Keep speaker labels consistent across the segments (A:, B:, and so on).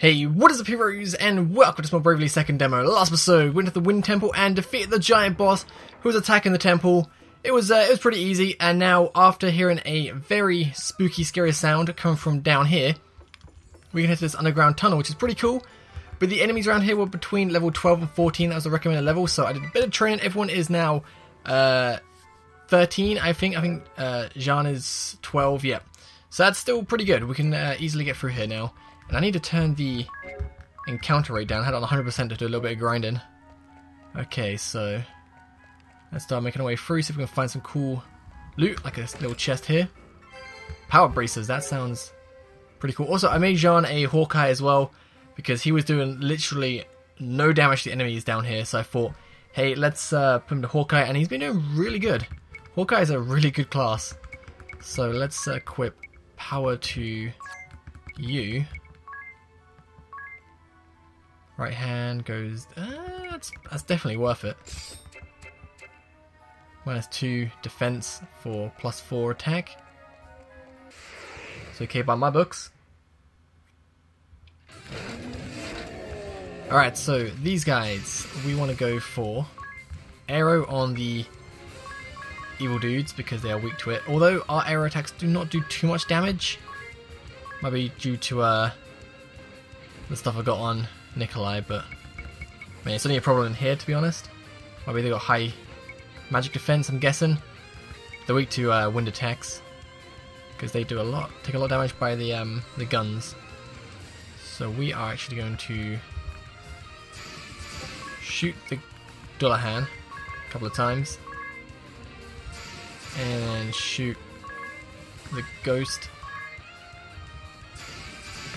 A: Hey, what is up heroes, and welcome to Small Bravely second demo. Last episode, we went to the Wind Temple and defeated the giant boss who was attacking the temple. It was uh, it was pretty easy, and now after hearing a very spooky, scary sound coming from down here, we can to this underground tunnel, which is pretty cool. But the enemies around here were between level 12 and 14, that was the recommended level, so I did a bit of training. Everyone is now uh, 13, I think. I think uh, Jean is 12, yeah. So that's still pretty good. We can uh, easily get through here now. And I need to turn the encounter rate down. I had it on 100% to do a little bit of grinding. Okay, so let's start making our way through, see if we can find some cool loot, like a little chest here. Power braces, that sounds pretty cool. Also, I made Jean a Hawkeye as well, because he was doing literally no damage to the enemies down here, so I thought, hey, let's uh, put him to Hawkeye, and he's been doing really good. Hawkeye is a really good class. So let's equip power to you. Right hand goes. Uh, that's, that's definitely worth it. Minus 2 defense for plus 4 attack. So, okay by my books. Alright, so these guys, we want to go for arrow on the evil dudes because they are weak to it. Although our arrow attacks do not do too much damage. Might be due to uh, the stuff I got on Nikolai, but I mean, it's only a problem in here to be honest. Maybe they got high magic defense, I'm guessing. They're weak to uh, wind attacks because they do a lot, take a lot of damage by the um, the guns. So we are actually going to shoot the Dullahan a couple of times and then shoot the ghost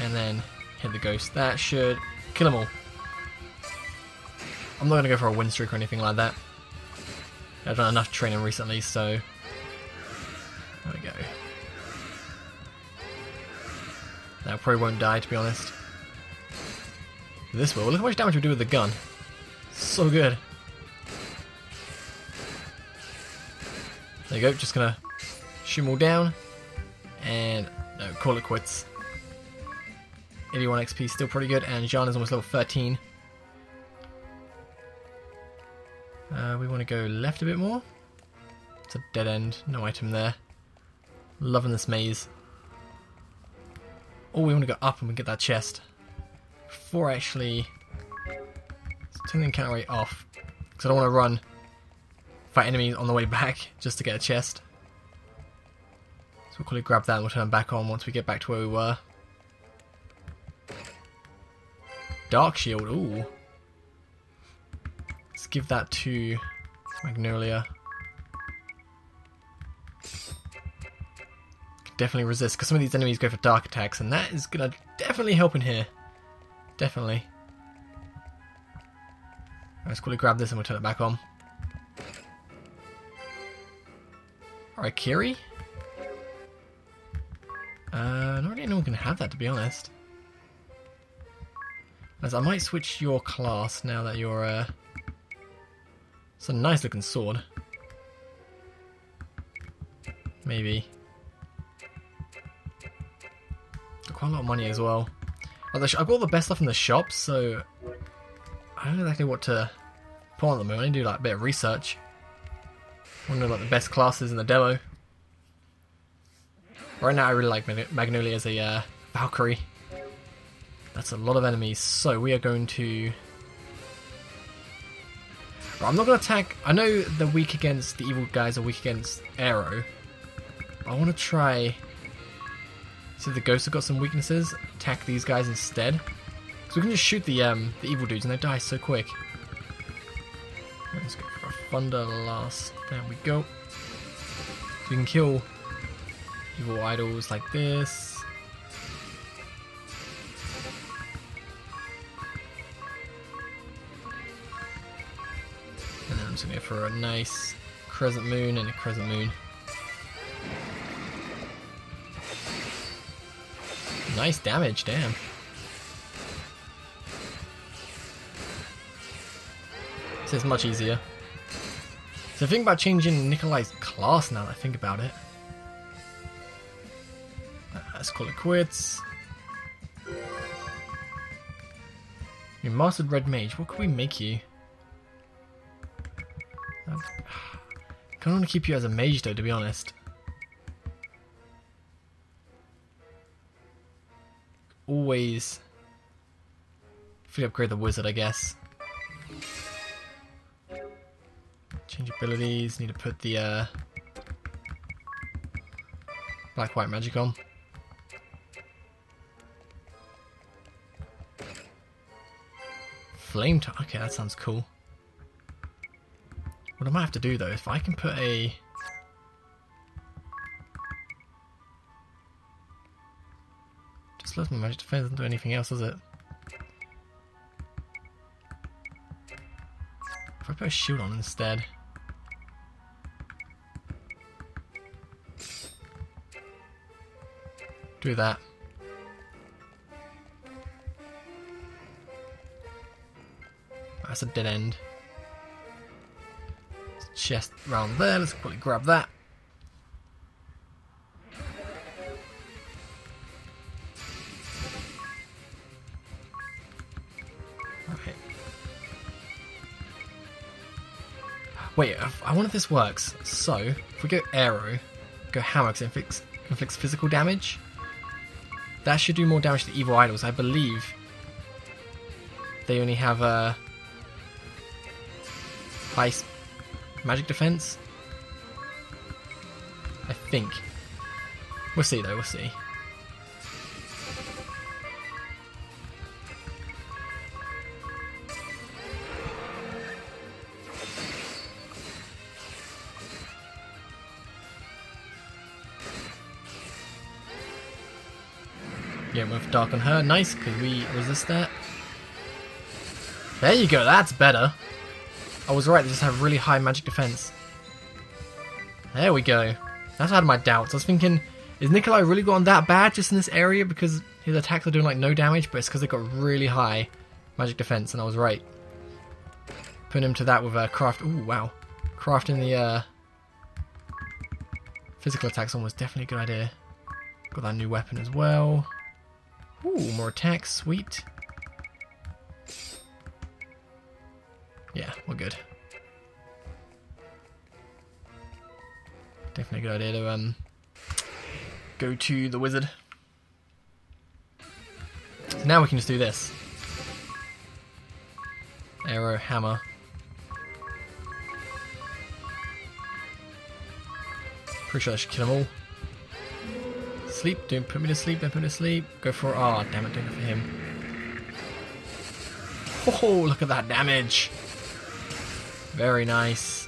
A: and then hit the ghost. That should kill them all. I'm not going to go for a win streak or anything like that. I've done enough training recently, so there we go. That probably won't die, to be honest. This will. Look how much damage we do with the gun. So good. There you go, just gonna shoot them all down. And no, call it quits. 81 XP still pretty good, and Jean is almost level 13. Uh, we want to go left a bit more. It's a dead end, no item there. Loving this maze. Oh, we want to go up and we get that chest. Before actually... Let's turn the encounter rate off. Because I don't want to run fight enemies on the way back just to get a chest. So we'll quickly grab that and we'll turn back on once we get back to where we were. Dark Shield, ooh. Let's give that to Magnolia. Definitely resist, because some of these enemies go for dark attacks, and that is going to definitely help in here. Definitely. Let's quickly grab this and we'll turn it back on. Alright, Kiri? Uh, not really anyone can have that, to be honest. As I might switch your class now that you're, uh... It's a nice looking sword. Maybe. Quite a lot of money as well. I've got all the best stuff in the shop, so... I don't know exactly what to put on at the moment. I need to do like a bit of research. I want to know like the best classes in the demo. Right now I really like Magnolia as a uh, Valkyrie. That's a lot of enemies, so we are going to... Right, I'm not going to attack... I know they're weak against... The evil guys are weak against Arrow. I want to try... See the ghosts have got some weaknesses. Attack these guys instead. Because we can just shoot the um, the evil dudes and they die so quick. Let's go for a Thunder Last. There we go. So we can kill evil idols like this. For a nice crescent moon and a crescent moon. Nice damage, damn. This is much easier. So think about changing Nikolai's class now that I think about it. Let's call it quits. You mastered red mage. What could we make you? Kind of want to keep you as a mage though, to be honest. Always. If we upgrade the wizard, I guess. Change abilities. Need to put the uh, black white magic on. Flame time. Okay, that sounds cool. What I might have to do though, if I can put a... Just lets my magic defense doesn't do anything else, does it? If I put a shield on instead... Do that. That's a dead end. Chest round there, let's quickly grab that. Okay. Wait, I wonder if this works. So, if we go arrow, go hammer because it inflicts, physical damage. That should do more damage to evil idols. I believe they only have a uh, high magic defense. I think. We'll see though, we'll see. Yeah, with Dark on her. Nice, because we resist that. There you go, that's better. I was right, they just have really high magic defense. There we go. That's had my doubts. I was thinking, is Nikolai really gone that bad just in this area because his attacks are doing like no damage, but it's because they've got really high magic defense, and I was right. Putting him to that with a uh, craft. Ooh, wow. Crafting the uh, physical attacks on was definitely a good idea. Got that new weapon as well. Ooh, more attacks, sweet. Yeah, we're good. Definitely a good idea to um go to the wizard. So now we can just do this. Arrow, hammer. Pretty sure I should kill them all. Sleep, don't put me to sleep, don't put me to sleep. Go for, oh damn it, don't go for him. Oh, look at that damage! Very nice.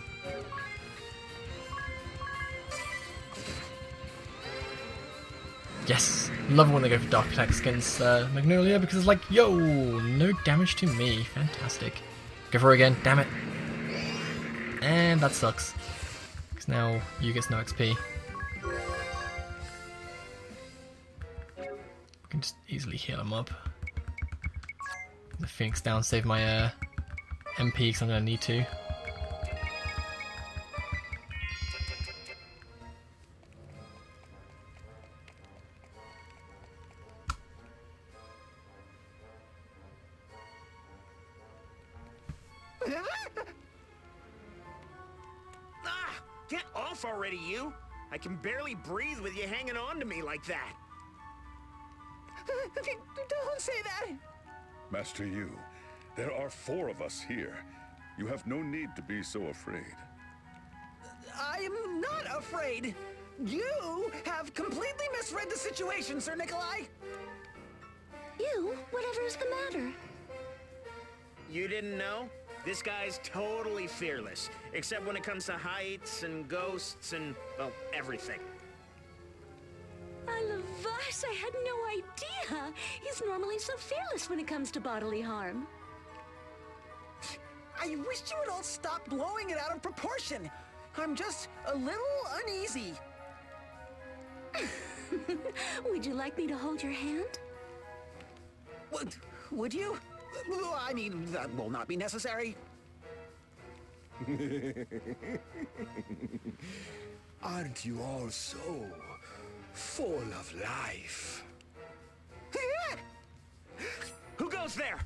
A: Yes! Love when they go for dark attacks against uh, Magnolia because it's like, yo, no damage to me. Fantastic. Go for it again, damn it. And that sucks. Because now you get no XP. I can just easily heal him up. The Phoenix down, save my uh, MP because I'm going to need to.
B: Like that.
C: Don't say that!
D: Master Yew, there are four of us here. You have no need to be so afraid.
C: I am not afraid! You have completely misread the situation, Sir Nikolai!
E: You? Whatever's the matter?
B: You didn't know? This guy's totally fearless, except when it comes to heights and ghosts and, well, everything.
E: Alavas, I had no idea. He's normally so fearless when it comes to bodily harm.
C: I wish you would all stop blowing it out of proportion. I'm just a little uneasy.
E: would you like me to hold your hand?
C: Would, would you? I mean, that will not be necessary.
F: Aren't you all so full of life.
B: Who goes there?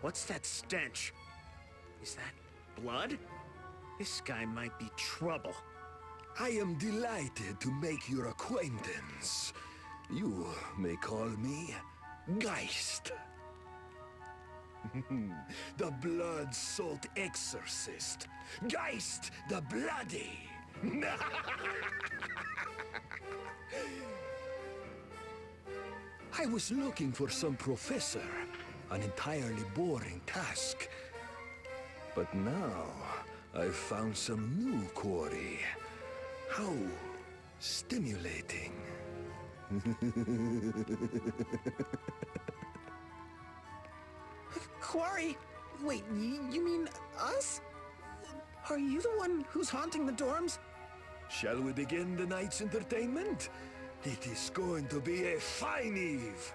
B: What's that stench? Is that blood? This guy might be trouble.
F: I am delighted to make your acquaintance. You may call me Geist. the blood-salt exorcist. Geist the Bloody. I was looking for some professor. An entirely boring task. But now, I've found some new quarry. How stimulating.
C: Quarry? Wait, y- you mean us? Are you the one who's haunting the dorms?
F: Shall we begin the night's entertainment? It is going to be a fine eve.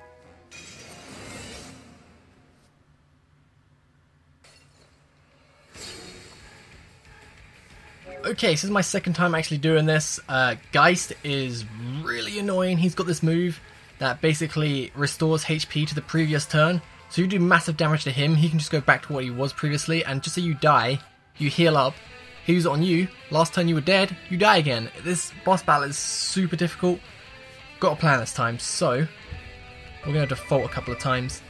A: Okay, this is my second time actually doing this. Uh, Geist is really annoying. He's got this move that basically restores HP to the previous turn. So you do massive damage to him, he can just go back to what he was previously, and just so you die, you heal up, he it on you, last turn you were dead, you die again. This boss battle is super difficult. Got a plan this time, so we're going to default a couple of times.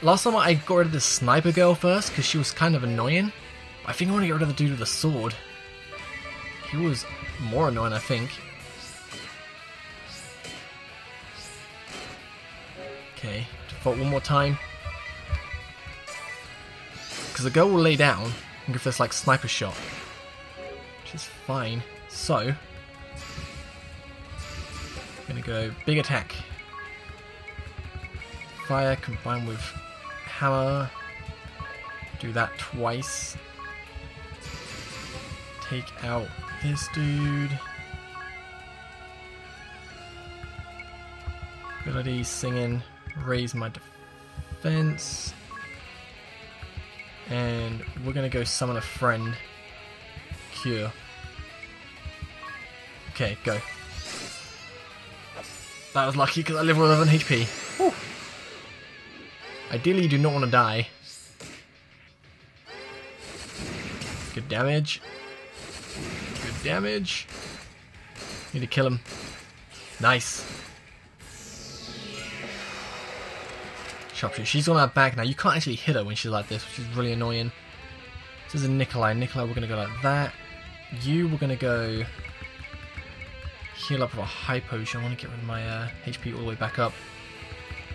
A: Last time I got rid of the sniper girl first, because she was kind of annoying. I think I want to get rid of the dude with the sword. He was more annoying, I think. Okay, default one more time. Because the girl will lay down and give this like sniper shot. Which is fine. So, I'm gonna go big attack. Fire combined with hammer. Do that twice. Take out this dude. Ability singing, raise my defense. And we're gonna go summon a friend. Cure. Okay, go. That was lucky because I live with 11 HP. Whew. Ideally, you do not want to die. Good damage. Good damage. Need to kill him. Nice. She's on her back now. You can't actually hit her when she's like this, which is really annoying. This is a Nikolai. Nikolai, we're going to go like that. You, we're going to go heal up with a high potion. I want to get rid of my uh, HP all the way back up.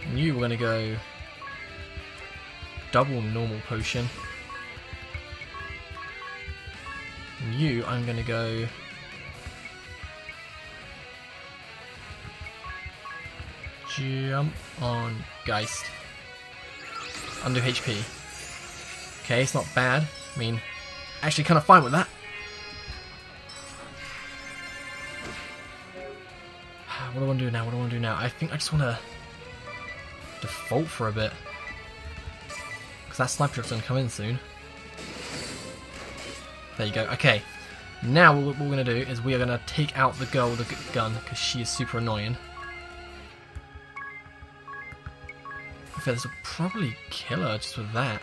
A: And you, we're going to go double normal potion. And you, I'm going to go jump on Geist. Under HP. Okay, it's not bad. I mean, actually kind of fine with that. What do I want to do now? What do I want to do now? I think I just want to default for a bit. Because that sniper truck's going to come in soon. There you go. Okay. Now what we're going to do is we are going to take out the girl with the gun because she is super annoying. This will probably kill her just with that.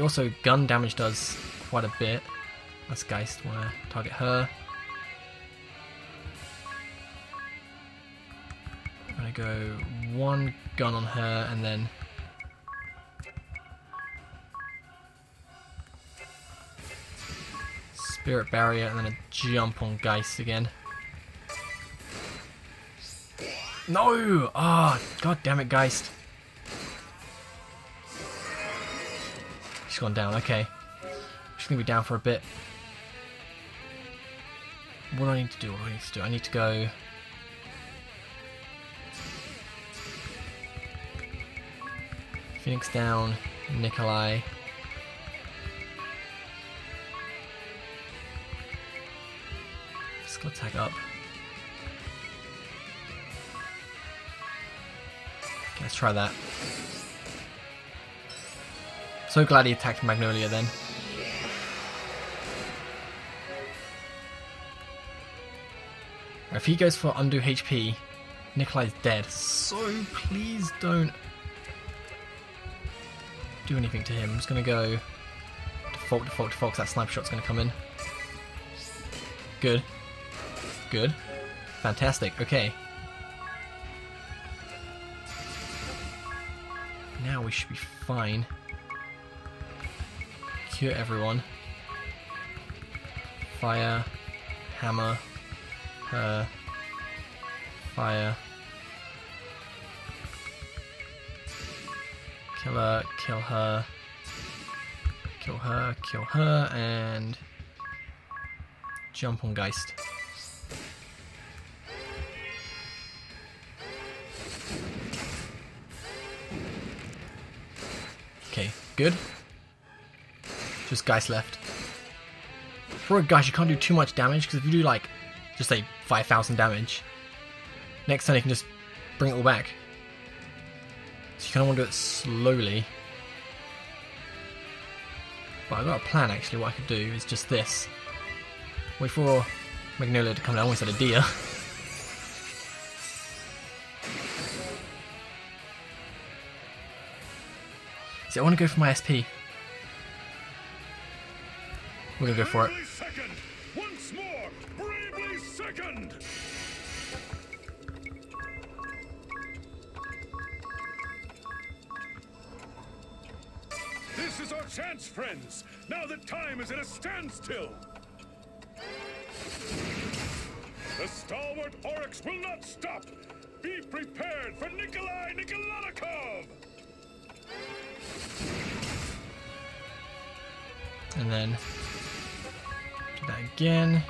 A: Also gun damage does quite a bit. That's Geist. Want to target her? I'm gonna go one gun on her and then spirit barrier and then a jump on Geist again. No! Ah, god damn it, Geist. She's gone down, okay. She's gonna be down for a bit. What do I need to do? What do I need to do? I need to go. Phoenix down, Nikolai. Physical attack up. Let's try that. So glad he attacked Magnolia then. If he goes for undo HP, Nikolai's dead. So please don't do anything to him. I'm just gonna go default, default, default, that sniper shot's gonna come in. Good. Good. Fantastic. Okay. Now we should be fine. Cure everyone. Fire. Hammer. Her. Fire. Kill her, kill her. Kill her, kill her, and jump on Geist. Good. Just Geist left. For a Geist, you can't do too much damage, because if you do like, just say 5,000 damage, next turn you can just bring it all back. So you kind of want to do it slowly. But I've got a plan actually, what I could do is just this. Wait for Magnolia to come down, I almost said a deer. See, I want to go for my SP. We're gonna go for it.
D: This is our chance, friends! Now that time is at a standstill! The stalwart Oryx will not stop! Be prepared for Nikolai Nikolanikov!
A: And then do that again.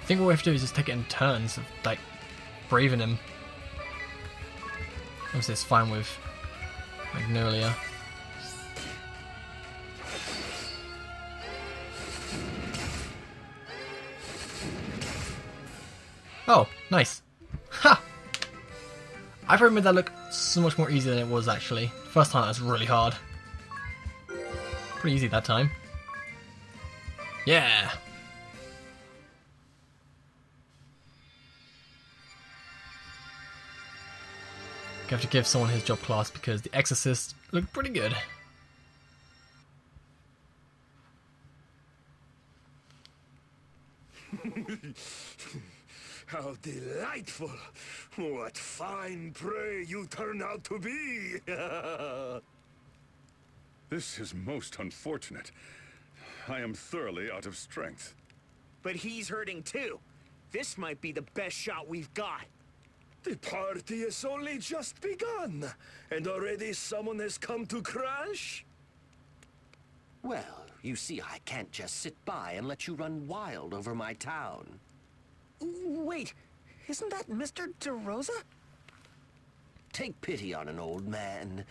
A: I think what we have to do is just take it in turns of like braving him. Obviously it's fine with Magnolia. Oh, nice. Ha! I probably made that look much more easy than it was actually. First time that was really hard. Pretty easy that time. Yeah! Have to give someone his job class because the Exorcist looked pretty good.
F: How delightful! What fine prey you turn out to be!
D: This is most unfortunate. I am thoroughly out of strength.
B: But he's hurting too. This might be the best shot we've got.
F: the party has only just begun, and already someone has come to crash?
G: Well, you see, I can't just sit by and let you run wild over my town.
C: Wait, isn't that Mr. DeRosa?
G: Take pity on an old man.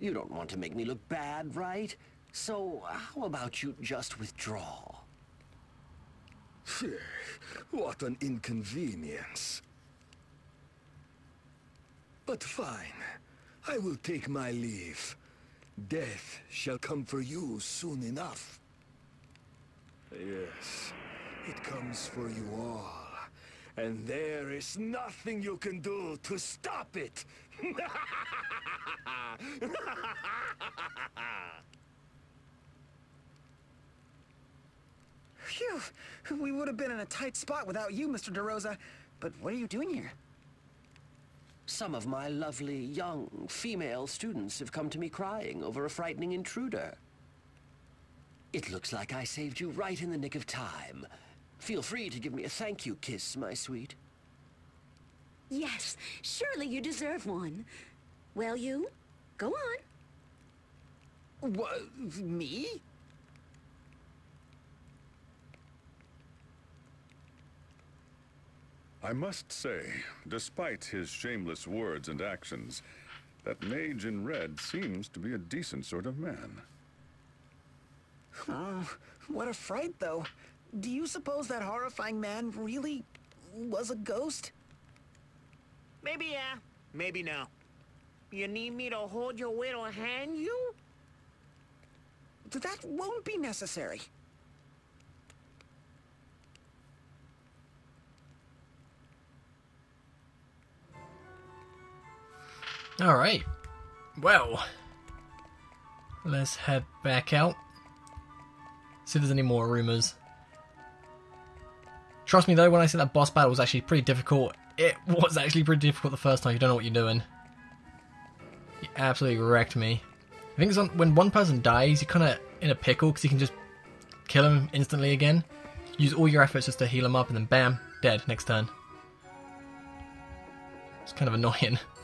G: You don't want to make me look bad, right? So, how about you just withdraw?
F: what an inconvenience. But fine, I will take my leave. Death shall come for you soon enough. Yes, it comes for you all. And there is nothing you can do to stop it.
C: Phew, we would have been in a tight spot without you, Mr. DeRosa. But what are you doing here?
G: Some of my lovely, young, female students have come to me crying over a frightening intruder. It looks like I saved you right in the nick of time. Feel free to give me a thank you kiss, my sweet.
E: Yes, surely you deserve one. Well, you, go on.
C: What, me?
D: I must say, despite his shameless words and actions, that mage in red seems to be a decent sort of man.
C: Oh, what a fright, though. Do you suppose that horrifying man really was a ghost?
B: Maybe yeah, maybe no. You need me to hold your little hand, you?
C: That won't be necessary.
A: Alright. Well, let's head back out. See if there's any more rumours. Trust me though, when I said that boss battle was actually pretty difficult, it was actually pretty difficult the first time. You don't know what you're doing. You absolutely wrecked me. I think it's on, when one person dies, you're kind of in a pickle because you can just kill him instantly again. Use all your efforts just to heal him up, and then bam, dead next turn. It's kind of annoying.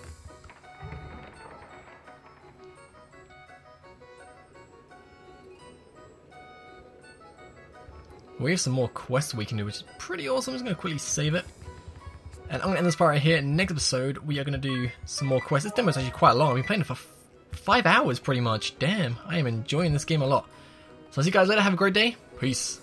A: We have some more quests we can do, which is pretty awesome. I'm just going to quickly save it. And I'm going to end this part right here. Next episode, we are going to do some more quests. This demo is actually quite long. I've been playing it for five hours pretty much. Damn, I am enjoying this game a lot. So I'll see you guys later. Have a great day. Peace.